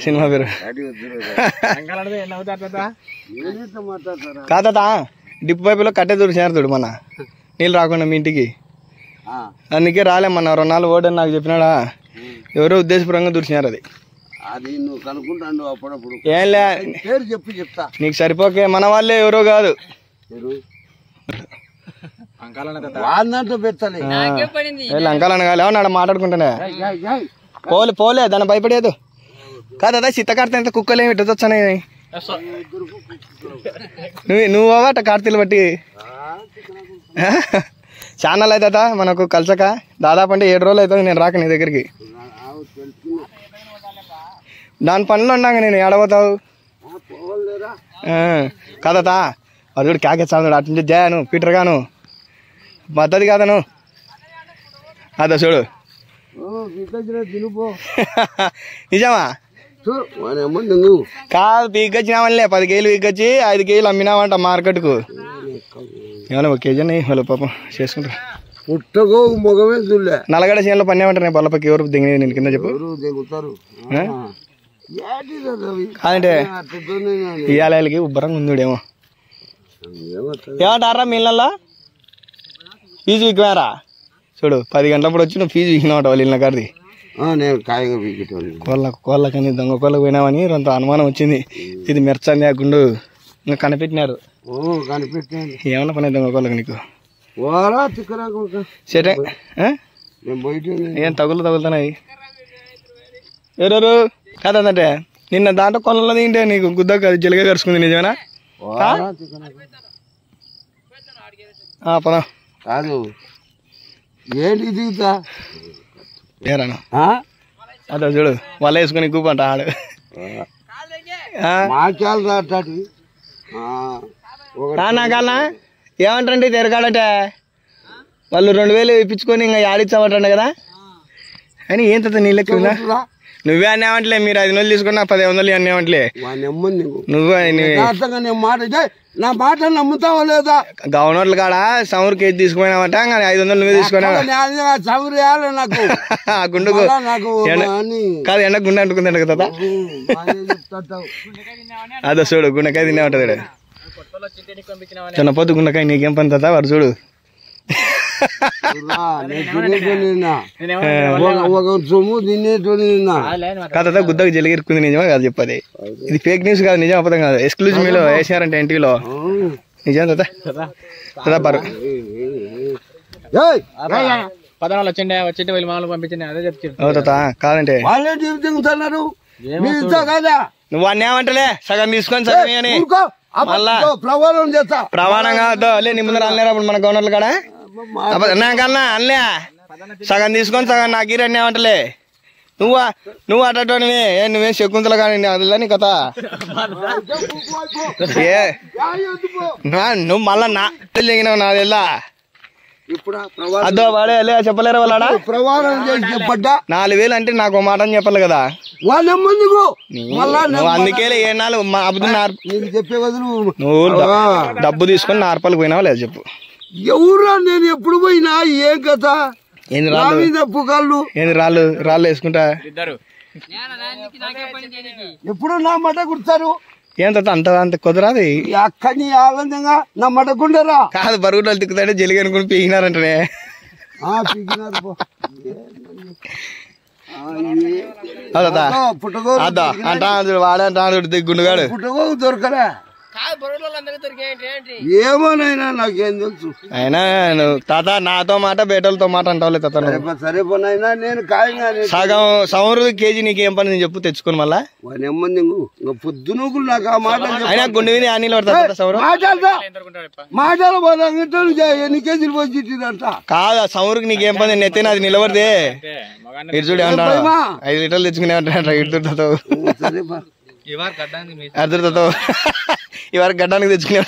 Cinema పేరు. కాదా dip పైపులో కట్టే చూడు మన. నీళ్ళు రాకుండా మీ ఇంటికి. ఆ, అందుకే రాలే మన రెండు నాలుగు ఓడని నాకు చెప్పినాడా? ఎవరో ఉద్దేశపూర్వకంగా దూరిచినారు అది. అది నువ్వు కనుక్కుంటాడు అప్పుడప్పుడు. ఏం లే. పేరు చెప్పి చెప్తా. నీకు సరిపోకే మన వాళ్ళే ఎవరో కాదు. వాడినంటూ పెట్టాలి లంకాలను కాదు ఏమన్నా మాట్లాడుకుంటానే. పోలే పోలే దాన్ని భయపడేదు. కాదు అదా చిత్తకార్తె ఎంత కుక్కలు ఏమి వచ్చానే నువ్వు నువ్వు అట కార్తీలు బట్టి? ఛానల్ అవుతుందా మనకు కలసక. దాదాపు అంటే ఏడు రోజులు అవుతుంది నేను రాక నీ దగ్గరికి. దాని పనిలో ఉన్నాక నేను ఏడబోతావు పోవాలేరా కాదా అదుడు కాకెచ్చాడు అటు నుంచి జయాను పీటర్ గాను పద్ధతి కాదను అదా చూడు. నిజమా? కాదు పీకొచ్చినామనిలే పది కేజీలు పీకొచ్చి ఐదు కేజీలు అమ్మినామంట మార్కెట్కు. ఏమన్నా ఒక కేజీ అని వాళ్ళు పాపం చేసుకుంటారు. పుట్టగో మొగమే చూలే నల్లగడ చేనులో పన్నేమంటారు నేను బొల్లపకి ఎవరు దిగి నేను కింద చెప్పు. దిగుతారు? కాదంటే. ఇయాలకి ఉబ్బరంగా ఉందుడేమో. ఏమంటారు? ఏమంటారా మీళ్ళల్లో ఫీజు విక్కినారా చూడు పది గంటలప్పుడు వచ్చి నువ్వు ఫీజు విక్కినావట వాళ్ళు ఇళ్ళ కాడిది? నేను కాయగా పీకిటోని కోళ్ళ కోళ్ళకని దొంగ కోళ్ళకు పోయినామని కొంత అనుమానం వచ్చింది. ఇది మెర్చంది గుండు. ఇంకా కనిపెట్టినారు. ఓ కనిపెట్టాను ఏమన్నా పని దొంగ కోళ్ళకు నీకు? వారా తిక్కరాక సరే? నేను బయట ఏం తగులు తగులుతున్నాయి? ఎవరెవరు కాదంటే నిన్న దాంట్లో కొలలో తింటే నీకు గుద్ద జలిగ కరుచుకుంది నిజమేనా? పద. కాదు. ఏంటి దిగుతా ఏరాను? అదే చూడు వల వేసుకుని కూపంట ఆడు. మాచాలు రాటాటి కానా? ఏమంటారండి తిరగాడటే వాళ్ళు రెండు వేలు ఇప్పించుకొని ఇంకా ఆడిచ్చామంటాడు కదా? అని ఏం ఉందా రా. నువ్వే అన్నావంటలే మీరు ఐదు వందలు తీసుకున్నా పది వందలు అన్నావంటలే. నీకు నువ్వు మాట నా మాట నమ్ముతావా లేదా? గవర్నర్లు కాడ సౌర్ కేజీ తీసుకుపోయినావంట ఇంకా ఐదు వందలు నువ్వే తీసుకున్నావా? నాకు. గుండుకు కాదు ఎండ గుండె అంటుకుందంట కదా. అదో చూడు గుండెకాయ తినే ఉంటది చిన్న పొద్దు గుండెకాయ నీకేం పని తాత? వాడు చూడు. సొమ్ము తినేటోని నిన్న. కాదా గుద్దకు జలిగిరుకుంది నిజమా కాదు చెప్పది? ఇది ఫేక్ న్యూస్ కాదు నిజం అబద్ధం కాదు. ఎక్స్క్లూజివ్ మీలో వేసారంటే ఎన్టీవీలో. నిజం పదనాలు వచ్చిండే వెళ్ళి మామూలు పంపించండి అదే కాదంటే. వాళ్ళే కదా? నువ్వు అన్నీ ఏమంటలే? సగం తీసుకొని సగం అని చేస్తా. ప్రమాణంగా నీ ముందర అప్పుడు మన గవర్నర్లు కాడ? నాకన్నా అనలే. సగం తీసుకొని సగం నాకు ఈ రెండు ఏమంటలే. నువ్వు నువ్వు అటోనివే ఏ నువ్వేం శకుంతల కానీ అదిలా నీ కథ? ఏ నా నువ్వు మళ్ళా నా ఇప్పుడు ఆ ప్రవాహం అద్దో వాడే చెప్పలేరు వాళ్ళాడా ప్రవాహం చేసి చెప్పడ్డా నాలుగు వేలు అంటే నాకు మాట అని చెప్పాలి కదా. వాళ్ళ ముందుకు మళ్ళా నువ్వు అందుకే ఏ నాలుగు నేను చెప్పే నువ్వు డబ్బు తీసుకొని నార్పల్కి పోయినావా లేదు చెప్పు. ఎవరా నేను ఎప్పుడు పోయినా? ఏం కథ? ఏంది రాళ్ళు? మీద పుకాళ్ళు ఏంది రాళ్ళు? రాళ్ళు వేసుకుంటా? ఇద్దరు. ఎప్పుడు నా మట కుడతారు ఏం తాత అంత అంత కుదరాది? ఈ అక్కని ఆనందంగా నా మట గుండరా? కాదు బరుగులు తిక్కుతాడే జలిగి అనుకుని పీకినారంటనే. ఆ, పీకినారు పో. ఆ, ఏ- అదా ఆ, పుట్టగో అంటా వాడే అంటా దిగ్గుండుగాడు పుట్టగో దొరకలే. ఏమోనైనా నాకేం తెలుసు. అయినా తాత నాతో మాట బేటలతో మాట అంటావులే తాత సరే పోనైనా నేను కాయంగా సగం సౌరు కేజీ నీకేం పని నేను చెప్పు తెచ్చుకొని మళ్ళా. వాని ఎమ్మంది ఇంకా? పొద్దునకు నాకు ఆ మాట అయినా గుండె మీద మాట్లాడతా. పోదా ఎన్ని కేజీలు కాదు సౌరుకి నీకేం పని? నెత్తిన అది నిలబడితే. ఇటు చూడు ఏమంటాడు? ఐదు లీటర్లు తెచ్చుకునే ఉంటాడు బా అదురుతావు ఇవరకు గడ్డానికి తెచ్చుకునే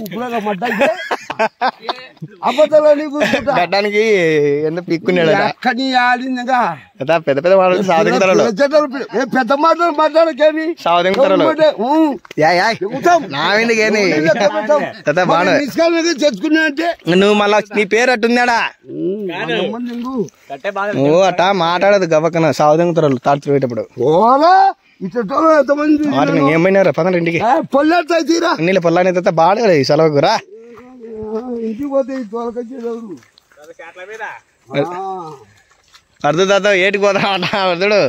ఉప్పులాగా మడ్డ అయితే అబద్ధాలని కూర్చుంటా. గడ్డానికి ఎందుకు పిక్కున్నాడు కదా పెద్ద పెద్ద మాటలు సాధించారు పెద్ద మాటలు మాట్లాడకేమి? సాధించారు యా యా. నా ఎందుకేని తాత బాను తెచ్చుకున్నా అంటే? నువ్వు మళ్ళా నీ పేరు అట్టుందాడా? నువ్వు అట్టా మాట్లాడదు గవ్వకన. సాధంగుతారు తాడుతూ పోయేటప్పుడు. వాటిని ఏమైనారా? పదండి ఇంటికి. పొల్లెట్టు తీరా? నీళ్ళ పొల్లాని తాత బాగా ఈ సెలవుకు రా. ఇంటికి పోతే ఈ తోలకొచ్చేదెవరు అర్థం తాత ఏటికి పోతా అంట అర్థుడు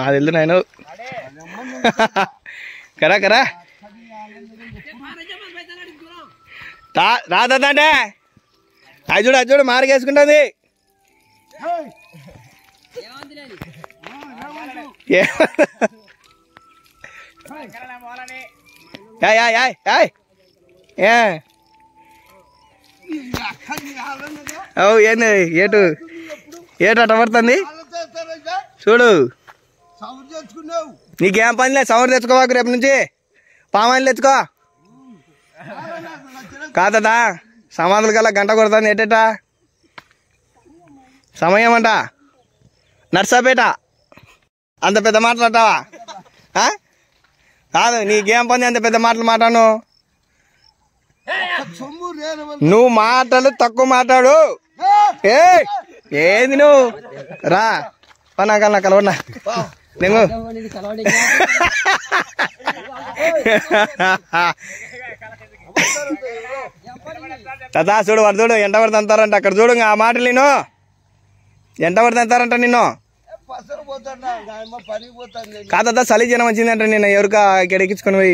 అది వెళ్తు నేను కరా కరా. రా తాత అంటే. అది చూడు అది చూడు మార్గేసుకుంటుంది. ఏ- ఏ ఓ ఏంది ఏటు? ఏటు అట్ట పడుతుంది? చూడు. నీకేం పని లేదు సవర్ తెచ్చుకోవాకు రేపు నుంచి. పామాయిలు తెచ్చుకో. కాదా సమాధుల కల్లా గంట కొడుతుంది ఏటేట సమయం అంట. నర్సాపేట. అంత పెద్ద మాట్లాడతావా కాదు నీకేం పొంది అంత పెద్ద మాటలు మాట్లాను నువ్వు మాటలు తక్కువ మాట్లాడు. ఏ ఏంది నువ్వు? రా పనా కన్నా కలవన్నా నేను తదా చూడు వాడు చూడు ఎంట అంటారంట అక్కడ చూడు ఆ మాటలు నేను ఎంట పడితే అంటారంట నిన్ను? పసరు పోతాడా పనికి పోతాను కాదా చలి జనం వచ్చిందంటే నేను ఎవరికా ఇక్కడ ఎక్కించుకొని పోయి